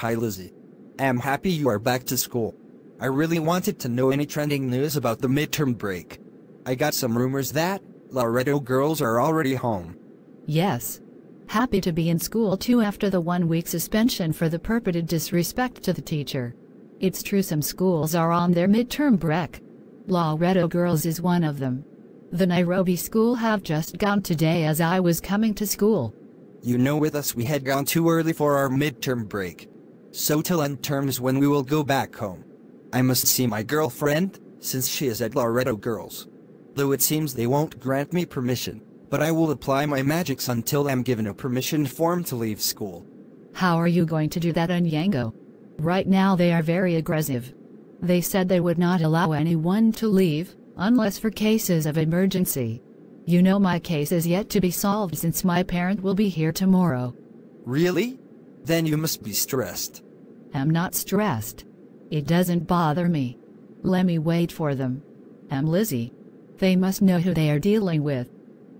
Hi Lizzie. I'm happy you are back to school. I really wanted to know any trending news about the midterm break. I got some rumors that Loretto girls are already home. Yes. Happy to be in school too after the one week suspension for the purported disrespect to the teacher. It's true some schools are on their midterm break. Loretto Girls is one of them. The Nairobi school have just gone today as I was coming to school. You know with us we had gone too early for our midterm break. So till end terms when we will go back home. I must see my girlfriend, since she is at Loretto Girls. Though it seems they won't grant me permission, but I will apply my magics until I'm given a permission form to leave school. How are you going to do that Onyango? Right now they are very aggressive. They said they would not allow anyone to leave, unless for cases of emergency. You know my case is yet to be solved since my parent will be here tomorrow. Really? Then you must be stressed. I'm not stressed. It doesn't bother me. Let me wait for them. I'm Lizzie. They must know who they are dealing with.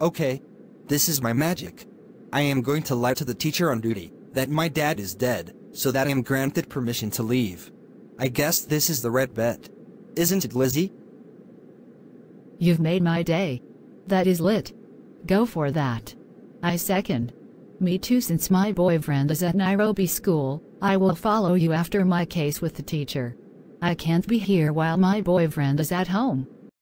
Okay. This is my magic. I am going to lie to the teacher on duty that my dad is dead, so that I am granted permission to leave. I guess this is the red bet. Isn't it, Lizzie? You've made my day. That is lit. Go for that. I second. Me too since my boyfriend is at Nairobi school, I will follow you after my case with the teacher. I can't be here while my boyfriend is at home.